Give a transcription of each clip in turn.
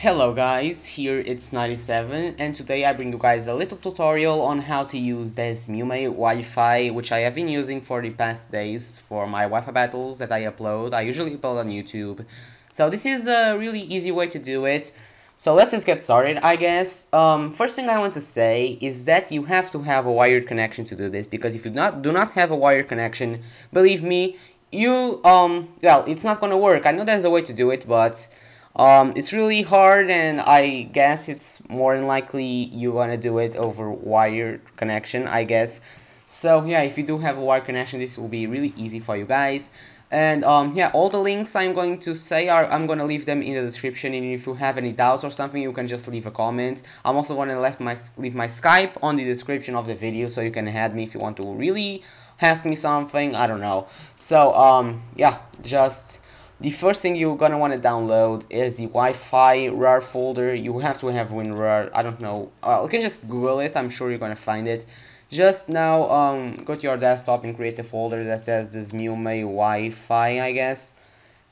Hello guys, here it's 97 and today I bring you guys a little tutorial on how to use DeSmuME Wi-Fi which I have been using for the past days for my Wi-Fi battles that I upload. I usually upload on YouTube. So this is a really easy way to do it. So let's just get started I guess. Um, first thing I want to say is that you have to have a wired connection to do this because if you not do not have a wired connection, believe me, you, um, well, it's not gonna work. I know there's a way to do it, but um, it's really hard and I guess it's more than likely you want to do it over wired connection, I guess. So yeah, if you do have a wired connection, this will be really easy for you guys. And um, yeah, all the links I'm going to say are I'm going to leave them in the description. And if you have any doubts or something, you can just leave a comment. I'm also going to leave my leave my Skype on the description of the video, so you can add me if you want to really ask me something. I don't know. So um, yeah, just the first thing you're gonna want to download is the Wi-Fi RAR folder. You have to have WinRAR. I don't know. Uh, you can just Google it. I'm sure you're gonna find it. Just now, um, go to your desktop and create a folder that says DeSmuME Wi-Fi. I guess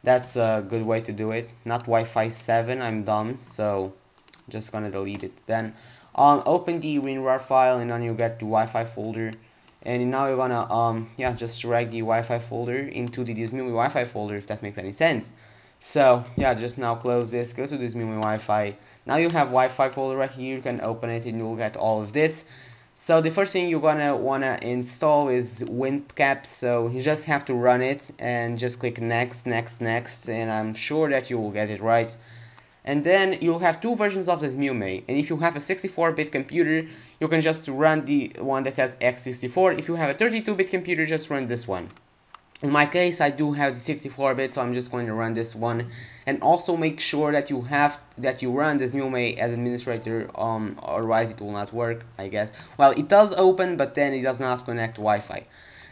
that's a good way to do it. Not Wi-Fi 7. I'm dumb, so just gonna delete it. Then, um, open the WinRAR file, and then you get the Wi-Fi folder and now you're gonna um yeah just drag the Wi-Fi folder into the DeSmuME Wi-Fi folder if that makes any sense. So yeah, just now close this, go to DeSmuME Wi-Fi. Now you have Wi-Fi folder right here. You can open it and you'll get all of this. So the first thing you're gonna wanna install is WinPcap. So you just have to run it and just click next, next, next, and I'm sure that you will get it right and then you'll have two versions of DeSmuME. And if you have a 64-bit computer, you can just run the one that has x64. If you have a 32-bit computer, just run this one. In my case, I do have the 64-bit, so I'm just going to run this one. And also make sure that you have that you run DeSmuME as administrator, um, otherwise it will not work, I guess. Well, it does open, but then it does not connect Wi-Fi.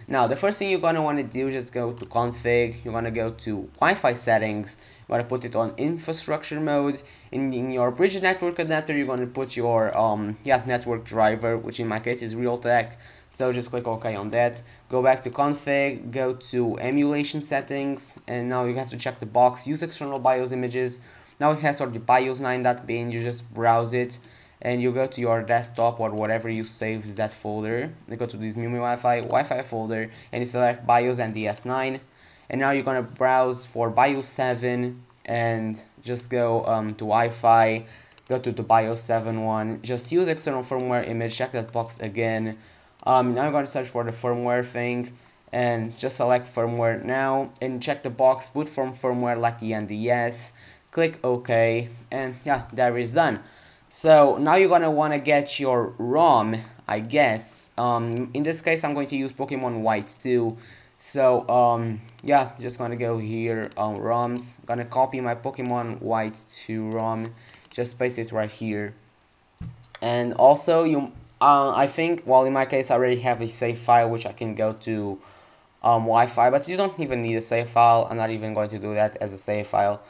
Now, the first thing you're going to want to do is just go to config, you're going to go to Wi-Fi settings, you're going to put it on infrastructure mode, in, in your bridge network adapter, you're going to put your um, yeah, network driver, which in my case is Realtek, so just click OK on that, go back to config, go to emulation settings, and now you have to check the box, use external BIOS images, now it has sort of the BIOS 9.bin, you just browse it, and you go to your desktop or whatever you save that folder. You go to DeSmuME Wi-Fi Wi-Fi folder and you select BIOS and DS9 and now you're gonna browse for BIOS 7 and just go um, to Wi-Fi go to the BIOS 7 one. Just use external firmware image check that box again. Um, now I'm gonna search for the firmware thing and just select firmware now and check the box boot from firmware like the NDS click OK and yeah that is done so now you're gonna wanna get your ROM, I guess. Um, in this case, I'm going to use Pokemon White too. So um, yeah, just gonna go here on ROMs. Gonna copy my Pokemon White to ROM. Just paste it right here. And also you, uh, I think, well in my case, I already have a save file which I can go to um, Wi-Fi, but you don't even need a save file. I'm not even going to do that as a save file.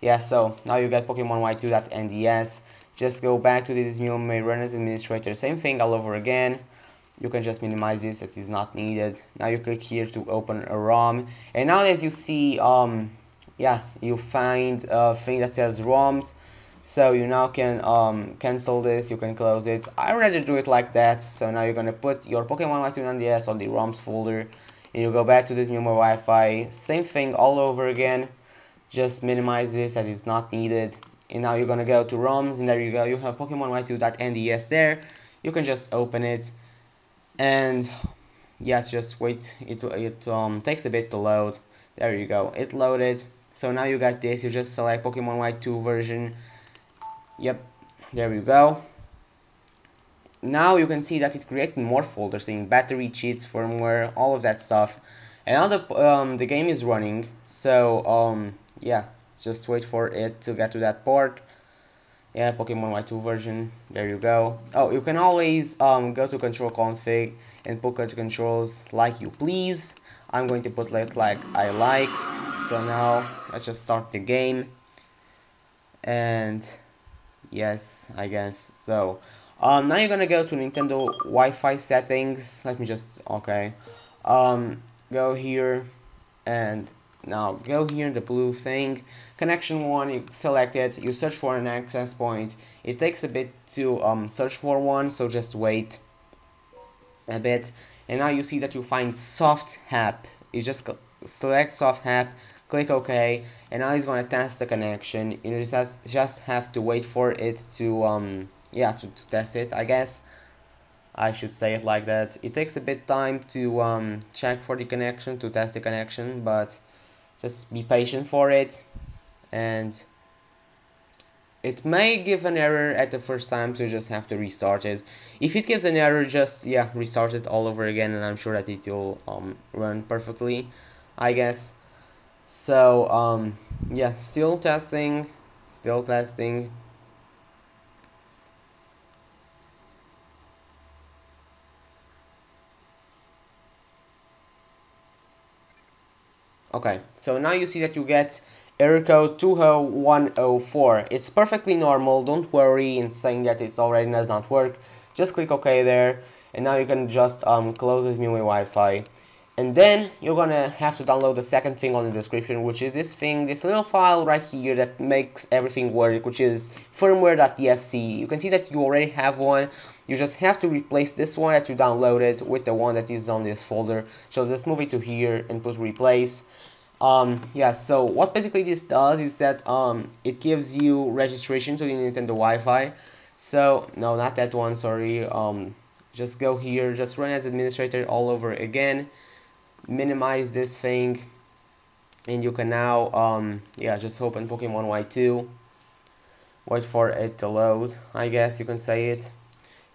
Yeah, so now you get Pokemon White 2.nds just go back to DeSmuME run as administrator same thing all over again you can just minimize this it is not needed now you click here to open a ROM and now as you see um yeah you find a thing that says ROMs so you now can um, cancel this, you can close it. I rather do it like that. So now you're gonna put your Pokemon White on the S on the ROMs folder. And you go back to DeSmuME Wi-Fi. Same thing all over again. Just minimize this that is not needed and now you're gonna go to ROMs and there you go. You have Pokemon White 2.nds there. You can just open it. And yes just wait. It, it um, takes a bit to load. There you go. It loaded. So now you got this. You just select Pokemon White 2 version. Yep. There you go. Now you can see that it created more folders saying battery cheats firmware all of that stuff. And now the, um, the game is running. So um, yeah just wait for it to get to that port yeah Pokemon White 2 version. There you go. Oh you can always um, go to control config and put controls like you please. I'm going to put it like I like. So now let's just start the game. And yes I guess so. Um, now you're gonna go to Nintendo Wi-Fi settings. Let me just okay. Um, go here and now go here in the blue thing, connection one, you select it, you search for an access point. It takes a bit to um, search for one, so just wait a bit. And now you see that you find soft hap. You just select SoftAP, click OK, and now he's gonna test the connection. You just just have to wait for it to um yeah to, to test it, I guess. I should say it like that. It takes a bit time to um, check for the connection, to test the connection, but just be patient for it. And it may give an error at the first time, so you just have to restart it. If it gives an error, just, yeah, restart it all over again, and I'm sure that it will um, run perfectly, I guess. So, um, yeah, still testing, still testing. Okay, so now you see that you get error code 20104. It's perfectly normal, don't worry in saying that it already does not work. Just click OK there, and now you can just um, close DeSmuME Wi-Fi. And then you're gonna have to download the second thing on the description, which is this thing, this little file right here that makes everything work, which is firmware.dfc. You can see that you already have one. You just have to replace this one that you downloaded with the one that is on this folder. So just move it to here and put replace. Um, yeah, so what basically this does is that um, it gives you registration to the Nintendo Wi-Fi. So, no, not that one, sorry. Um, just go here, just run as administrator all over again. Minimize this thing. And you can now, um, yeah, just open Pokemon White 2. Wait for it to load, I guess you can say it.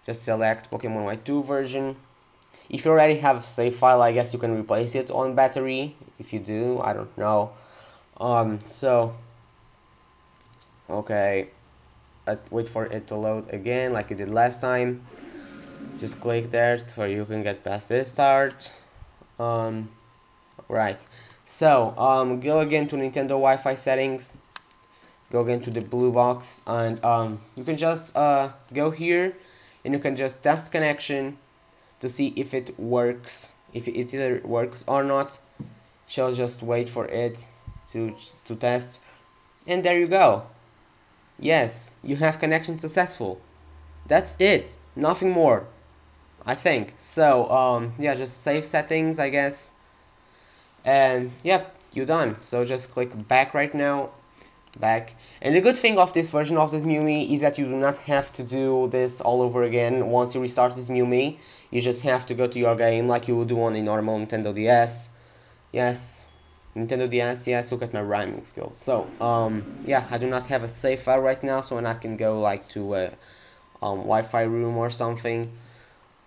Just select Pokemon White 2 version. If you already have a save file, I guess you can replace it on battery. If you do, I don't know. Um, so, okay, uh, wait for it to load again like you did last time. Just click there so you can get past this start. Um, right. So, um, go again to Nintendo Wi-Fi settings. Go again to the blue box and um, you can just uh, go here and you can just test connection to see if it works. If it either works or not shall just wait for it to to test. And there you go. Yes you have connection successful. That's it. Nothing more I think. So um yeah just save settings I guess. And yep you're done. So just click back right now back. And the good thing of this version of DeSmuME is that you do not have to do this all over again once you restart DeSmuME. You just have to go to your game like you would do on a normal Nintendo DS. Yes, Nintendo DS, yes, look at my rhyming skills. So, um, yeah, I do not have a save file right now, so I can go like to a um, Wi-Fi room or something.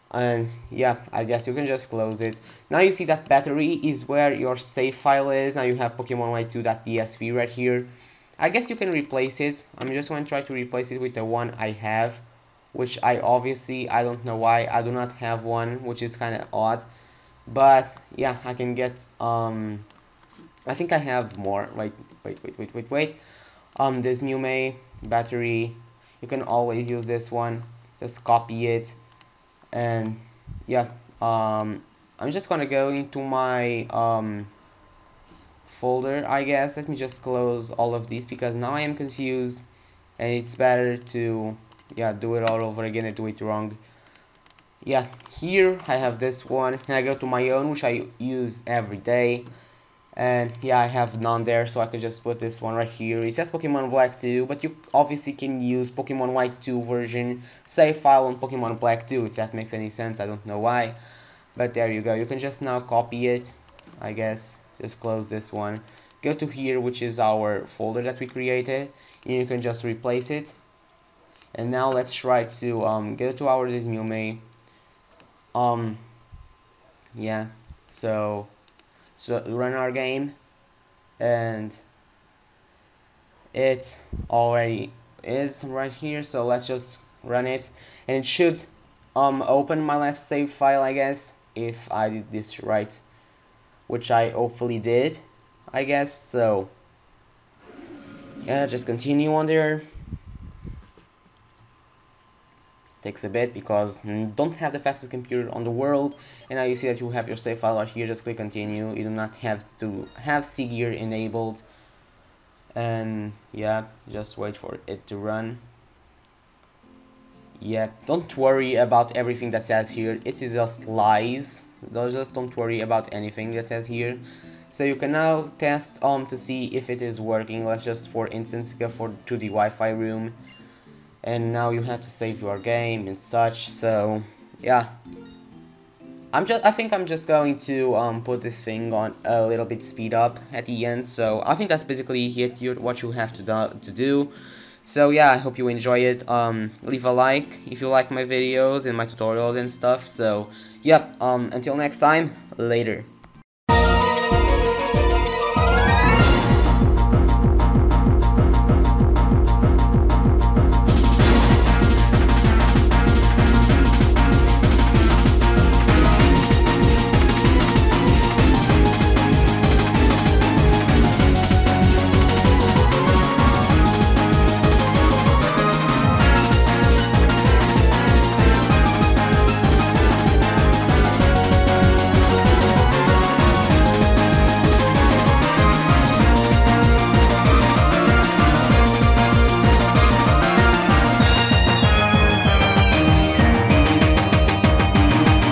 And yeah, I guess you can just close it. Now you see that battery is where your save file is. Now you have Pokemon White 2.dsv right here. I guess you can replace it. I'm just going to try to replace it with the one I have, which I obviously, I don't know why, I do not have one, which is kind of odd. But yeah, I can get, um, I think I have more. Wait, wait, wait, wait, wait, wait. Um, DeSmuME battery, you can always use this one. Just copy it. And yeah, um, I'm just gonna go into my, um, folder I guess. Let me just close all of these because now I am confused and it's better to yeah do it all over again and do it wrong. Yeah here I have this one and I go to my own which I use every day. And yeah I have none there so I could just put this one right here. It says Pokemon Black 2 but you obviously can use Pokemon White 2 version. Save file on Pokemon Black 2 if that makes any sense. I don't know why but there you go. You can just now copy it I guess just close this one. Go to here which is our folder that we created and you can just replace it. And now let's try to um, go to our resume um yeah so so run our game and it already is right here so let's just run it. And it should um open my last save file I guess if I did this right which I hopefully did, I guess, so yeah, just continue on there. takes a bit because don't have the fastest computer on the world and now you see that you have your save file right here. Just click continue. You do not have to have Cgear enabled. And yeah just wait for it to run. Yeah don't worry about everything that says here. It is just lies just don't worry about anything that says here. So you can now test um to see if it is working. Let's just for instance go for to the Wi-Fi room. And now you have to save your game and such so yeah. I'm just I think I'm just going to um, put this thing on a little bit speed up at the end. So I think that's basically it, you what you have to do, to do so yeah I hope you enjoy it. Um, leave a like if you like my videos and my tutorials and stuff. So yeah um, until next time later